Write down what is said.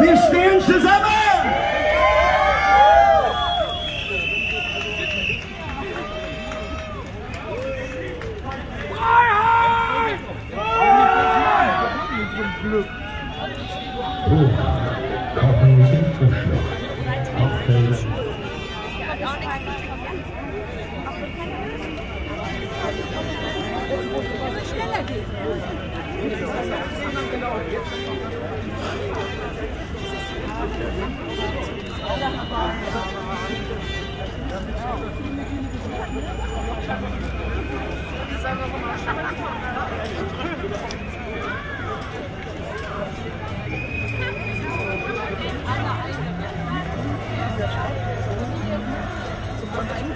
This stands as a man. Zusammen! Hoch, kochen mit Frischluft. Hauptfelder. schneller geht. Sagen wir mal,